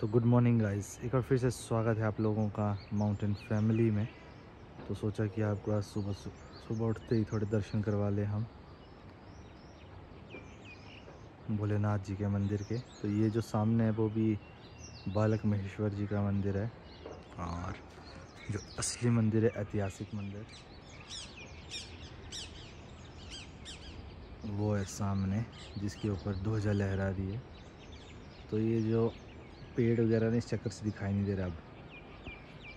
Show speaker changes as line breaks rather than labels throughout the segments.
तो good morning guys एक बार फिर से स्वागत है आप लोगों का माउंटेन फैमिली में। तो सोचा कि आपको आज सुबह सुबह उठते ही थोड़े दर्शन करवा लें हम। भोलेनाथ जी के मंदिर के। तो ये जो सामने है, वो भी बालक महेश्वर जी का मंदिर है। और जो असली मंदिर है, ऐतिहासिक मंदिर। वो है सामने, जिसके ऊपर ध्वजा लहरा रही है। तो ये जो पेड़ वगैरह ने इस चक्कर से दिखाई नहीं दे रहा अब।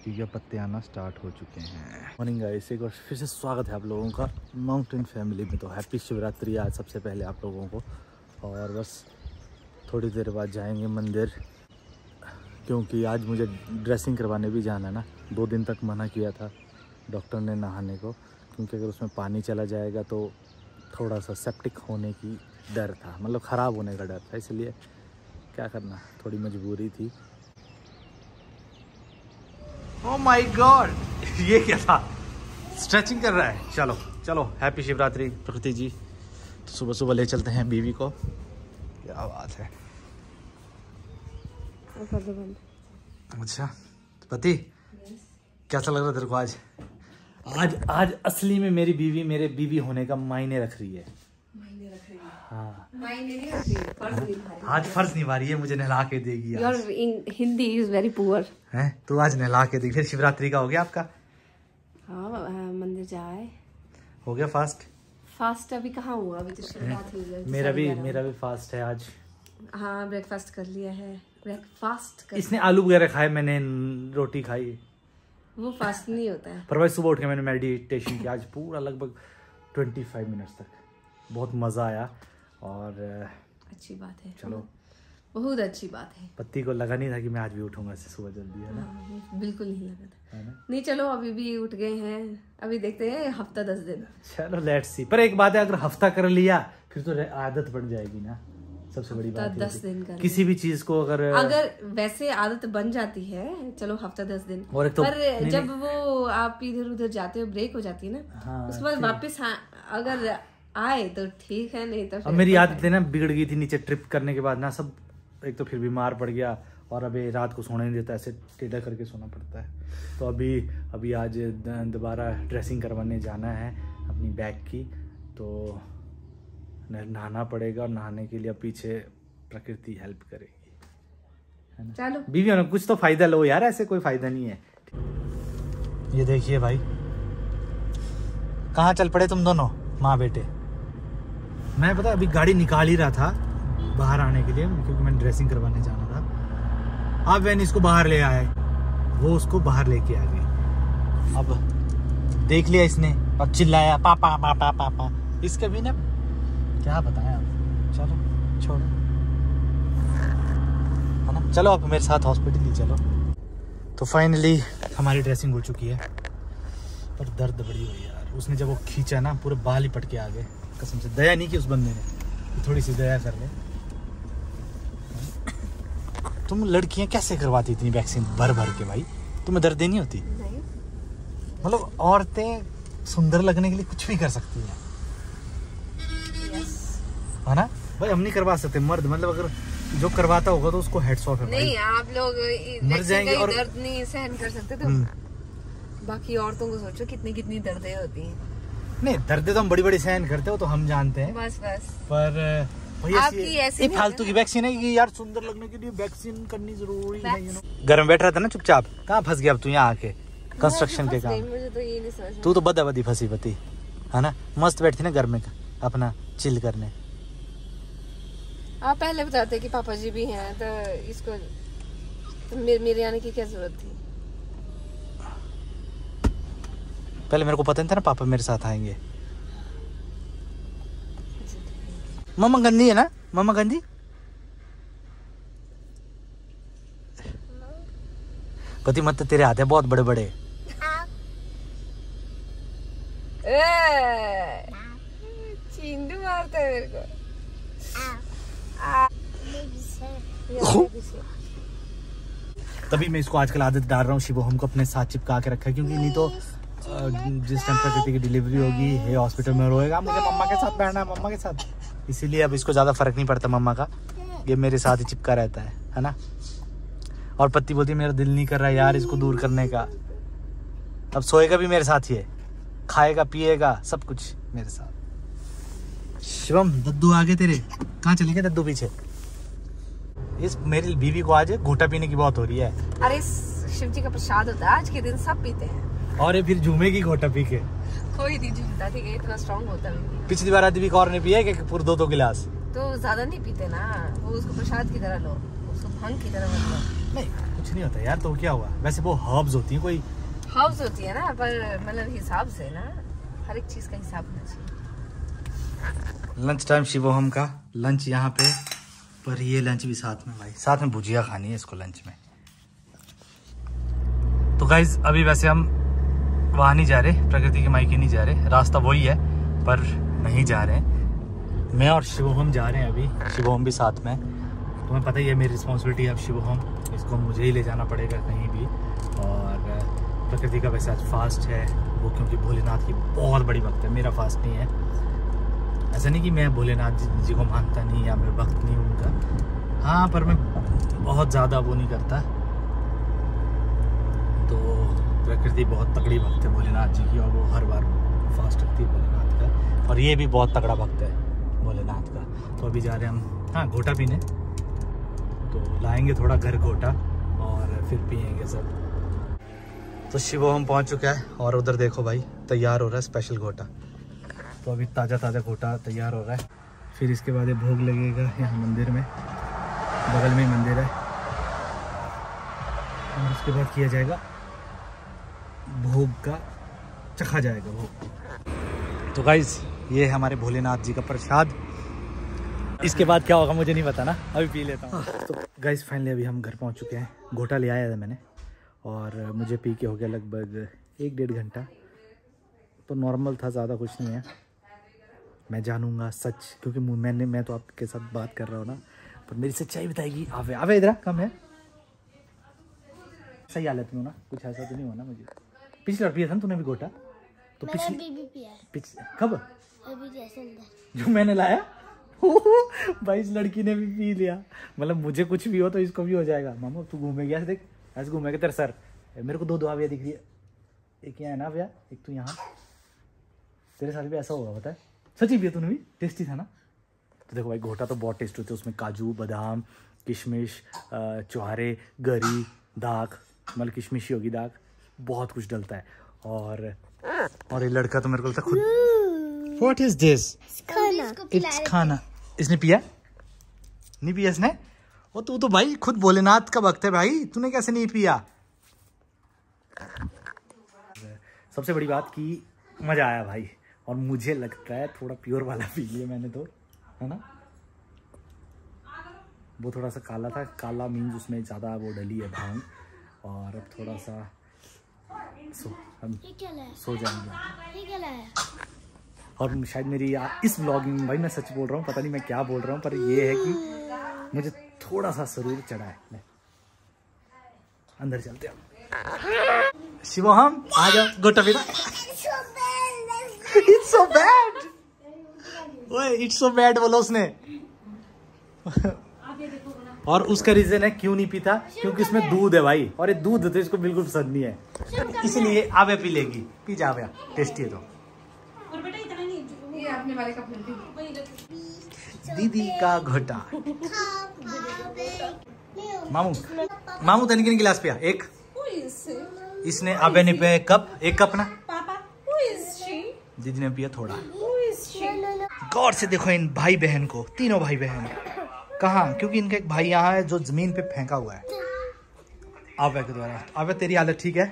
क्योंकि पत्ते आना स्टार्ट हो चुके हैं। मॉर्निंग गाइस एक बार फिर से स्वागत है आप लोगों का। माउंटेन फैमिली में तो हैप्पी शिवरात्रि आज सबसे पहले आप लोगों को। और बस थोड़ी देर बाद जाएँगे मंदिर, क्योंकि आज मुझे ड्रेसिंग करवाने भी जाना है ना। दो दिन तक मना किया था डॉक्टर ने नहाने को, क्योंकि अगर उसमें पानी चला जाएगा तो थोड़ा सा सेप्टिक होने की डर था। मतलब ख़राब होने का डर था, इसलिए क्या करना? थोड़ी मजबूरी थी। ओ माय गॉड ये क्या था? स्ट्रेचिंग कर रहा है। चलो चलो हैप्पी शिवरात्रि प्रकृति जी तो सुबह सुबह ले चलते हैं बीवी को। क्या बात है। अच्छा तो पति कैसा लग रहा तेरे को आज? आज आज असली में मेरी बीवी मेरे बीवी होने का मायने रख रही है। हाँ। आज फ़र्ज़ निभा रही है मुझे नहला के देगी
in- Hindi is very poor.
हैं? तू आज नहला के देगी। फिर शिवरात्रि का हो गया आपका?
हाँ मंदिर जाए।
हो गया फास्ट
फास्ट अभी कहाँ हुआ? अभी तो शिवरात्रि
मेरा भी मेरा भी फास्ट है आज।
हाँ ब्रेकफास्ट कर लिया है। ब्रेकफास्ट कर
इसने आलू वगैरह खाए मैंने रोटी खाई।
वो फास्ट नहीं होता है।
पर भाई सुबह उठ के मैंने मेडिटेशन किया। आज पूरा लगभग ट्वेंटी फाइव मिनट्स तक। बहुत मज़ा आया। और
अच्छी बात है।
चलो।
बहुत अच्छी बात है।
पति को लगा नहीं था कि मैं आज भी उठूँगा सुबह जल्दी है ना?
हाँ, बिल्कुल नहीं लगा था।
ना?
नहीं चलो अभी भी उठ गए हैं। अभी देखते हैं हफ़्ता दस दिन।
चलो लेट्स सी पर एक बात है अगर हफ़्ता कर लिया फिर तो आदत बन जाएगी ना। सबसे बड़ी बात
दस दिन कर
किसी भी चीज़ को अगर
अगर वैसे आदत बन जाती है चलो हफ़्ता दस दिन।
और एक तो-
पर
नहीं,
जब वो आप इधर उधर जाते हो ब्रेक हो जाती है ना
हाँ,
उसके बाद वापस अगर आए तो ठीक है नहीं तो
अब मेरी आदत है ना बिगड़ गई थी नीचे ट्रिप करने के बाद ना सब एक तो फिर बीमार पड़ गया और अभी रात को सोने नहीं देता ऐसे टेढ़ा करके सोना पड़ता है। तो अभी अभी आज दोबारा ड्रेसिंग करवाने जाना है अपनी बैग की। तो नहाना पड़ेगा और नहाने के लिए पीछे प्रकृति हेल्प करेगी
चलो।
बीवी होने कुछ तो फ़ायदा लो यार ऐसे कोई फ़ायदा नहीं है। ये देखिए भाई कहाँ चल पड़े तुम दोनों माँ बेटे? मैं पता अभी गाड़ी निकाल ही रहा था बाहर आने के लिए, क्योंकि मैंने ड्रेसिंग करवाने जाना था। अब वैन इसको बाहर ले आए वो उसको बाहर लेके आ गई अब देख लिया इसने और चिल्लाया, पापा पापा पापा। इसके भी ना क्या बताया अब चलो, छोड़ो। है ना? चलो आप मेरे साथ हॉस्पिटल ही चलो। तो फाइनली हमारी ड्रेसिंग हो चुकी है। पर दर्द बड़ी हुई यार। उसने जब वो खींचा ना, पूरे बाल ही पट के आ गए कसम से। दया नहीं की उस बंदे ने थोड़ी सी दया कर ले। तुम लड़कियाँ कैसे करवाती इतनी वैक्सीन भर भर के भाई? तुम्हें दर्द नहीं होती? मतलब औरतें सुंदर लगने के लिए कुछ भी कर सकती हैं। है ना? भाई हम नहीं करवा सकते। मर्द मतलब अगर जो करवाता होगा तो उसको हेड्स ऑफ़ है
नहीं आप लोग
मर जाएँगे और-
दर्द नहीं सहन कर सकते तो। बाकी औरतों को सोचो कितनी कितनी दर्दें होती हैं।
नहीं दर्द तो हम बड़ी बड़ी सहन करते हो तो हम जानते हैं।
बस बस।
पर
आपकी
फालतू की वैक्सीन है कि यार सुंदर लगने के लिए वैक्सीन करनी ज़रूरी है यू नो घर में बैठ रहा था ना चुपचाप? कहाँ फंस गया अब तू यहाँ आके? कंस्ट्रक्शन के काम।
मुझे तो ये नहीं समझ
तू तो बदा बदी फंसी पति है ना? मस्त बैठी ना घर में अपना चिल करने।
आप पहले बताते कि पापा जी भी हैं तो इसको तो मेरे, मेरे आने की क्या ज़रूरत थी?
पहले मेरे को पता नहीं था ना पापा मेरे साथ आएँगे। मम्मा गंदी है ना? मम्मा गंदी पति मत तेरे हाथ है बहुत बड़े बड़े
मारता है मेरे को।
तभी मैं इसको आजकल आदत डाल रहा हूँ शिवो हमको अपने साथ चिपका के रखा है क्योंकि नहीं तो जिस टाइम प्रकृति की डिलीवरी होगी, ये हॉस्पिटल में रोएगा। मुझे मम्मा के साथ बैठना है, मम्मा के साथ। इसीलिए अब इसको ज़्यादा फ़र्क नहीं पड़ता मम्मा का। ये मेरे साथ ही चिपका रहता है है ना? और पत्ती बोलती मेरा दिल नहीं कर रहा यार इसको दूर करने का। अब सोएगा भी मेरे साथ ही है। खाएगा, पिएगा, सब कुछ मेरे साथ। शिवम, दद्दू आगे तेरे। कहाँ चले गए दद्दू पीछे? इस, मेरी बीवी को आज घूटा पीने की बहुत हो रही है।
अरे, शिव जी का प्रसाद होता है, आज के दिन सब पीते हैं।
और ये फिर झूमेगी घोटा पी के।
कोई नहीं झूमता ठीक है इतना स्ट्रांग होता है
पिछली बार आदि कौर ने पिया है कि पूरे दो दो गिलास?
तो ज़्यादा नहीं पीते ना वो उसको प्रसाद की तरह लो उसको भंग की तरह मत लो।
नहीं कुछ नहीं होता यार तो क्या हुआ? वैसे वो हर्ब्स होती है कोई?
हाउस होती है ना पर मतलब हिसाब से ना हर एक चीज़ का हिसाब होना चाहिए।
लंच टाइम शिवोहम का लंच यहाँ पे पर ये लंच भी साथ में भाई साथ में भुजिया खानी है इसको लंच में। तो गाइज़ अभी वैसे हम वहाँ नहीं जा रहे प्रकृति के मायके नहीं जा रहे। रास्ता वही है पर नहीं जा रहे। हैं मैं और शिवोहम जा रहे हैं अभी शिवोहम भी साथ में। तुम्हें पता ही है मेरी रिस्पॉन्सिबिलिटी है अब शिवोहम इसको मुझे ही ले जाना पड़ेगा कहीं भी। और प्रकृति का वैसे आज फास्ट है वो क्योंकि भोलेनाथ की बहुत बड़ी भक्त है मेरा फास्ट नहीं है। ऐसा नहीं कि मैं भोलेनाथ जी, जी को मानता नहीं या मैं भक्त नहीं उनका। हाँ पर मैं बहुत ज़्यादा वो नहीं करता। तो प्रकृति बहुत तगड़ी भक्त है भोलेनाथ जी की और वो हर बार फास्ट रखती है भोलेनाथ का। और ये भी बहुत तगड़ा भक्त है भोलेनाथ का। तो अभी जा रहे हैं हम हाँ घोटा पीने। तो लाएँगे थोड़ा घर घोटा और फिर पियेंगे सब। तो शिवो, हम पहुँच चुका है और उधर देखो भाई, तैयार हो रहा है स्पेशल घोटा। तो अभी ताज़ा ताज़ा घोटा तैयार हो रहा है। फिर इसके बाद ये भोग लगेगा यहाँ मंदिर में। बगल में मंदिर है। और उसके बाद किया जाएगा भोग का चखा जाएगा भोग। तो गाइज़ ये है हमारे भोलेनाथ जी का प्रसाद। इसके बाद क्या होगा मुझे नहीं पता ना अभी पी लेता हूँ। तो गाइज़ फाइनली अभी हम घर पहुँच चुके हैं। घोटा ले आया था मैंने। और मुझे पी के हो गया लगभग एक डेढ़ घंटा। तो नॉर्मल था ज़्यादा कुछ नहीं है। मैं जानूँगा सच क्योंकि मैंने मैं तो आपके साथ बात कर रहा हूँ ना। पर मेरी सच्चाई बताएगी। आवे आवे इधर कम है। सही हालत में हो ना कुछ ऐसा तो नहीं हुआ ना मुझे। पिछले बार पिया था तूने भी गोटा? तो पिछले कब? जो मैंने लाया? भाई इस लड़की ने भी पी लिया। मतलब मुझे कुछ भी हो तो इसको भी हो जाएगा। मामू तू घूमे गया देख। ऐसे घूमेगा तेरे सर। मेरे को दो दुआ भैया दिख रही है। एक यहाँ है ना भैया एक तू यहाँ। तेरे साथ भी ऐसा होगा पता है? सची भैया तूने भी? टेस्टी था ना? तो देखो भाई घोटा तो बहुत टेस्टी होते है। उसमें काजू बादाम किशमिश चुहारे गरी दाग। मतलब किशमिश ही होगी दाग। बहुत कुछ डलता है। और और ये लड़का तो मेरे को लगता खुद व्हाट इज़ दिस इट्स खाना। इसने पिया? नहीं पिया इसने? वो तू तो भाई खुद भोलेनाथ का भक्त है भाई। तूने कैसे नहीं पिया? सबसे बड़ी बात की मज़ा आया भाई। और मुझे लगता है थोड़ा प्योर वाला पी लिया मैंने तो। है ना? वो थोड़ा सा काला था। काला मीन्स उसमें ज़्यादा वो डली है भाँग। और अब थोड़ा सा सो हम सो जाएँगे। और शायद मेरी इस ब्लॉगिंग भाई मैं सच बोल रहा हूँ पता नहीं मैं क्या बोल रहा हूँ पर ये है कि मुझे थोड़ा सा शरीर चढ़ा है। अंदर चलते हैं। शिवो हम आ जाओ। गोटा पीना इट्स सो बैड ओए इट्स सो बैड बोलो उसने। और उसका रीजन है क्यों नहीं पीता? क्योंकि इसमें दूध है भाई। और ये दूध तो इसको बिल्कुल पसंद नहीं है। इसलिए आवे पी लेगी पी जा टेस्टी है तो। दीदी का घटा। मामू। मामू तनिक गिलास पिया। एक। इसने अबे ने पे कप। एक कप ना। दीदी ने पिया थोड़ा। गौर से देखो इन भाई बहन को। तीनों भाई बहन कहा? क्योंकि इनका एक भाई यहाँ है जो ज़मीन पे फेंका हुआ है। आवे के द्वारा आवे तेरी हालत ठीक है?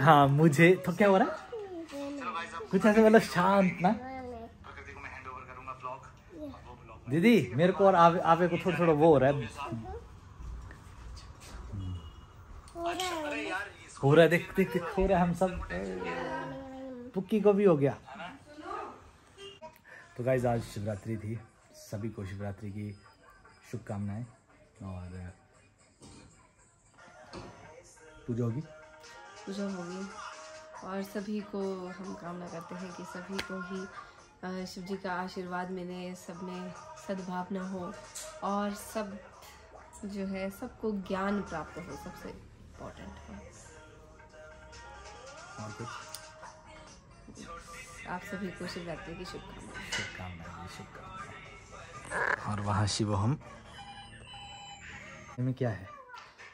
हाँ मुझे तो क्या हो रहा है? कुछ ऐसे मतलब शांत ना? दीदी मेरे को और आवे, आवे को थोड़ा थोड़ा वो हो रहा है। हो रहा है। देख देख देख हो रहा है हम सब। पुक्की को भी हो गया। तो गाइज़ आज शिवरात्रि थी। सभी को शिवरात्रि की शुभकामनाएँ और पूजा होगी?
पूजा होगी। और सभी को हम कामना करते हैं कि सभी को ही शिव जी का आशीर्वाद मिले सब में सद्भावना हो और सब जो है सबको ज्ञान प्राप्त हो सबसे इम्पोर्टेंट है।
और कुछ?
आप सभी को शिवरात्रि की शुभकामनाएँ।
शुभकामनाएँ शुभकामनाएँ। और वहाँ शिव हम? में क्या है?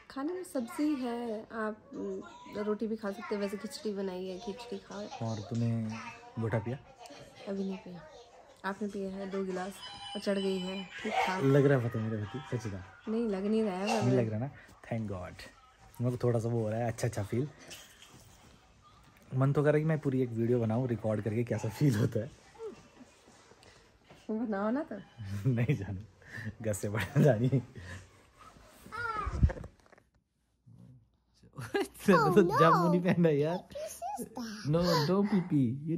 खाने में सब्ज़ी है आप रोटी भी खा सकते हैं वैसे खिचड़ी बनाई है खिचड़ी खाओ।
और तूने गोटा पिया?
अभी नहीं पिया। आपने पिया है दो गिलास और चढ़ गई है ठीक ठाक।
लग रहा पता मेरे प्रति सच
नहीं लग नहीं रहा है
नहीं लग रहा ना? थैंक गॉड मेरे को थोड़ा सा वो हो रहा है अच्छा अच्छा फील मन तो कर रहा कि मैं पूरी एक वीडियो बनाऊँ रिकॉर्ड करके कैसा फील होता है।
बनाओ ना तो।
नहीं जाना घर से बढ़ जानी। तो जामू नहीं पहना यार। नो नो पीपी ये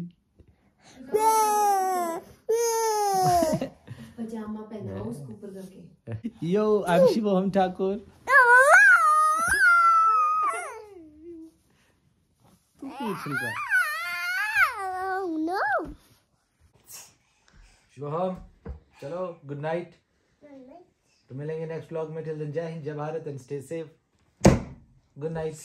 पजामा पहना उसको ऊपर करके।
Yo I am Shivam Thakur तू क्यों उछल रहा है? शुभम चलो गुड नाइट तो मिलेंगे नेक्स्ट व्लॉग में टिल देन जय हिंद जय Bharat and stay safe good night